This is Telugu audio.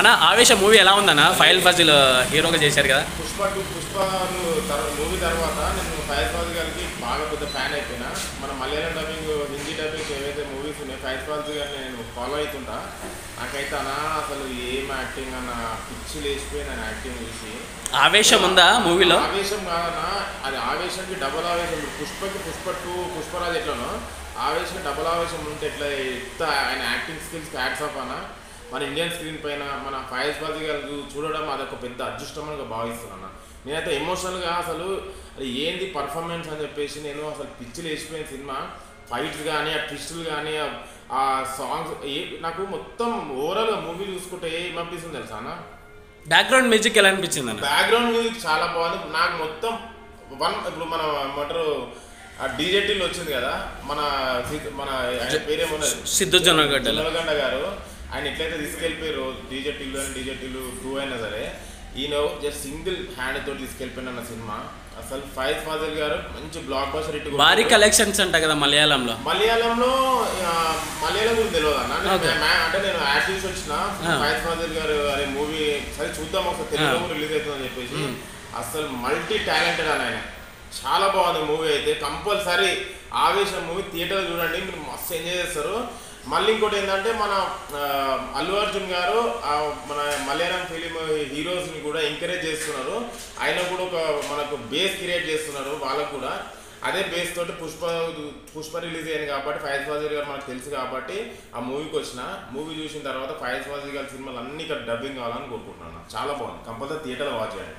అన్న ఆవేశ మూవీ ఎలా ఉందన్న? ఫైల్ ఫజిల్ హీరోగా చేశారు కదా. పుష్ప టు తర్వా- మూవీ తర్వాత నేను ఫైజ్ గారికి బాగా పెద్ద ఫ్యాన్ అయిపోయినా. మన మలయాళం డబ్బింగ్ హిందీ డబ్బింగ్ ఏవైతే మూవీస్ ఉన్నాయో ఫైజ్ ఫాజ్ గారిని నేను ఫాలో అవుతుంటా నాకైతే అనా అసలు ఏం యాక్టింగ్ అన్న పిచ్చి లేచిపోయి నేను యాక్టింగ్ చూసి. ఆవేశం ఉందా మూవీలో? ఆవేశం కాదన్నా అది ఆవేశంకి డబుల్ ఆవేశం. పుష్పకి పుష్ప టూ పుష్పరాజ్ ఎట్లనో ఆవేశం డబుల్ ఆవేశం ఉంటే ఎట్లా ఎంత ఆయన యాక్టింగ్ స్కిల్స్ యాడ్స్ ఆఫ్ అన్న. మన ఇండియన్ స్క్రీన్ పైన మన ఫయాజ్ బాజీ గారు చూడడం అదొక పెద్ద అదృష్టంగా భావిస్తున్నాను నేనైతే ఎమోషనల్గా అసలు అది ఏంది పర్ఫార్మెన్స్ అని చెప్పేసి నేను అసలు పిచ్చిలు వేసిపోయిన సినిమా. ఫైట్స్ కానీ ఆ ట్విస్టులు కానీ ఆ- సాంగ్స్ ఏ నాకు మొత్తం ఓవరాల్గా మూవీ చూసుకుంటే ఏమనిపిస్తుంది తెలుసా అన్న? బ్యాక్గ్రౌండ్ మ్యూజిక్ ఎలా అనిపించింది అన్న? బ్యాక్గ్రౌండ్ మ్యూజిక్ చాలా బాగుంది. నాకు మొత్తం వన్ ఇప్పుడు మన ఏమంటారు ఆ డీజేటీలో వచ్చింది కదా మన మన పేరేమన్నది? సిద్ధు జొన్నగడ్డలో. జొన్నలగండ గారు. ఎట్లయితే తీసుకెళ్ళిపోయారు డీజేటీలు అని డీజేటీలు టూ అయినా సరే ఈయన జస్ట్ సింగిల్ హ్యాండ్ తోటి తీసుకెళ్ళిపోయిన అన్న సినిమా అసలు ఫైజ్ ఫాదర్ గారు మంచి బ్లాక్ బస్టర్ ఇటు భారీ కలెక్షన్స్ అంట కదా మలయాళంలో మలయాళంలో మలయాళం గురించి తెలియదు అన్న అంటే నేను చూసి వచ్చిన. ఫైజ్ ఫాదర్ గారు అనే మూవీ సరే చూద్దాం ఒకసారి తెలుగులో Ah. రిలీజ్ అవుతుందని చెప్పేసి. అసలు మల్టీ టాలెంటెడ్ అని ఆయన చాలా బాగుంది మూవీ అయితే. కంపల్సరీ ఆవేశం మూవీ థియేటర్ చూడండి మీరు మస్తు ఎంజాయ్ చేస్తారు. మళ్ళీ ఇంకోటి ఏంటంటే మన అల్లు అర్జున్ గారు మన మలయాళం ఫిలిం హీరోస్ని కూడా ఎంకరేజ్ చేస్తున్నారు. ఆయన కూడా ఒక మనకు బేస్ క్రియేట్ చేస్తున్నారు వాళ్ళకు కూడా. అదే బేస్ తోటి పుష్ప పుష్ప రిలీజ్ అయింది కాబట్టి ఫైజ్ ఫాజీ గారు మనకు తెలుసు కాబట్టి ఆ మూవీకి వచ్చిన మూవీ చూసిన తర్వాత ఫైజ్ ఫాజీ గారి సినిమాలు అన్ని ఇక్కడ డబ్బింగ్ కావాలని కోరుకుంటున్నాను. చాలా బాగుంది. కంపల్సరీ థియేటర్ వాచ్ చేయండి.